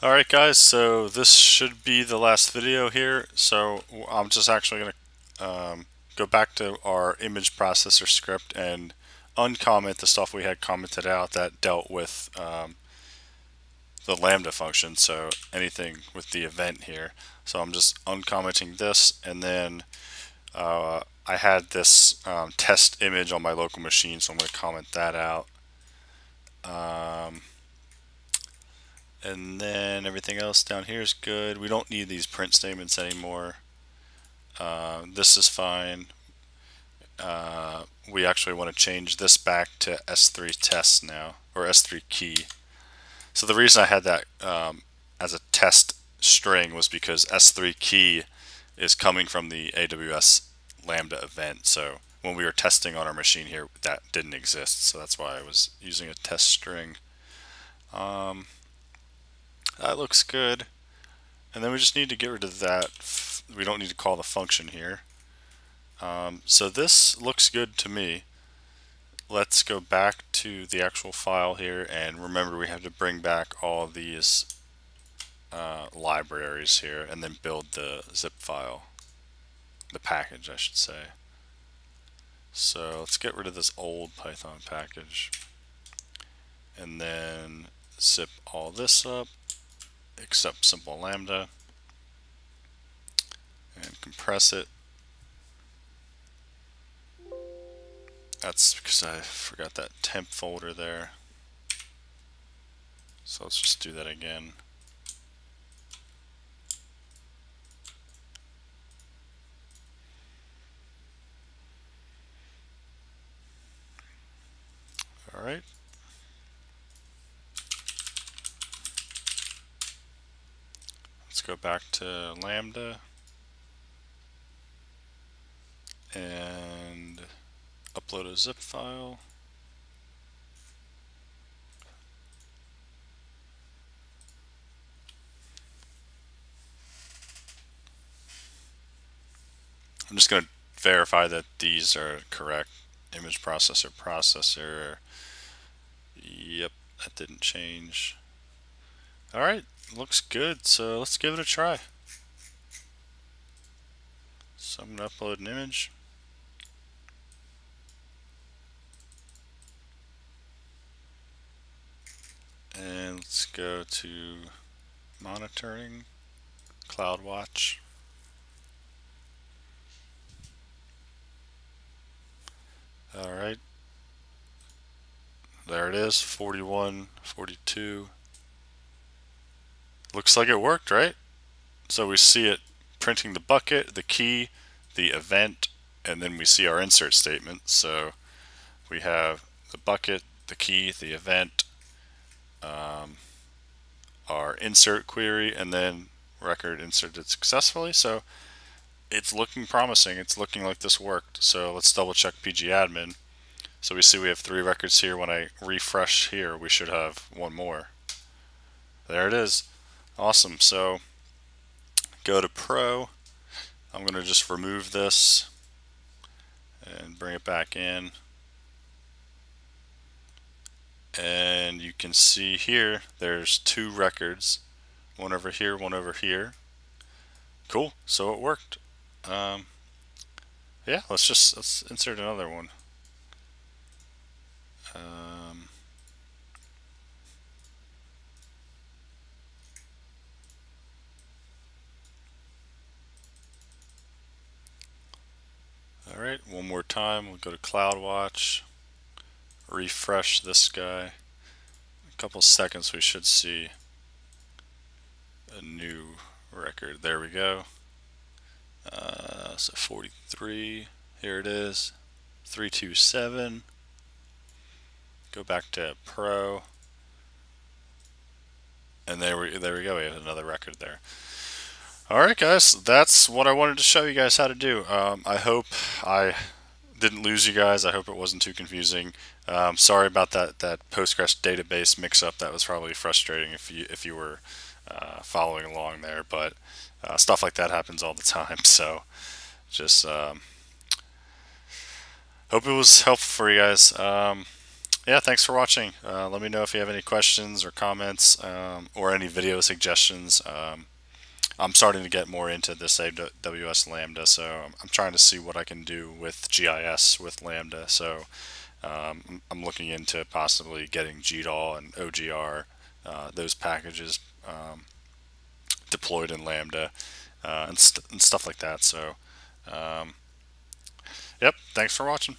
Alright guys, so this should be the last video here. So I'm just actually going to um, go back to our image processor script and uncomment the stuff we had commented out that dealt with um, the lambda function, so anything with the event here. So I'm just uncommenting this and then uh, I had this um, test image on my local machine, so I'm going to comment that out. And then everything else down here is good. We don't need these print statements anymore. Uh, this is fine. Uh, we actually want to change this back to S3 test now, or S3 key. So the reason I had that um, as a test string was because S3 key is coming from the AWS Lambda event. So when we were testing on our machine here, that didn't exist. So that's why I was using a test string. Um, that looks good. And then we just need to get rid of that. We don't need to call the function here. Um, so this looks good to me. Let's go back to the actual file here and remember we have to bring back all these uh, libraries here and then build the zip file. The package I should say. So let's get rid of this old Python package and then zip all this up except simple lambda and compress it. That's because I forgot that temp folder there. So let's just do that again. All right. Go back to Lambda and upload a zip file. I'm just going to verify that these are correct. Image processor, processor. Yep, that didn't change. All right, looks good, so let's give it a try. So I'm going to upload an image. And let's go to monitoring, CloudWatch. All right. There it is, 41, 42. Looks like it worked, right? So we see it printing the bucket, the key, the event, and then we see our insert statement. So we have the bucket, the key, the event, um, our insert query, and then record inserted successfully. So it's looking promising. It's looking like this worked. So let's double check pgadmin. So we see we have three records here. When I refresh here, we should have one more. There it is. Awesome. So go to Pro. I'm going to just remove this and bring it back in. And you can see here there's two records, one over here, one over here. Cool. So it worked. Um, yeah, let's just let's insert another one. Um, Alright, one more time. We'll go to CloudWatch, refresh this guy. A couple seconds we should see a new record. There we go. Uh, so 43, here it is. 327. Go back to Pro. And there we, there we go, we have another record there. Alright guys, that's what I wanted to show you guys how to do. Um, I hope I didn't lose you guys. I hope it wasn't too confusing. Um, sorry about that, that Postgres database mix-up. That was probably frustrating if you, if you were uh, following along there. But uh, stuff like that happens all the time. So just um, hope it was helpful for you guys. Um, yeah, thanks for watching. Uh, let me know if you have any questions or comments um, or any video suggestions. I'm starting to get more into this AWS Lambda, so I'm trying to see what I can do with GIS with Lambda. So um, I'm looking into possibly getting GDAL and OGR, uh, those packages um, deployed in Lambda uh, and, st and, stuff like that. So, um, yep, thanks for watching.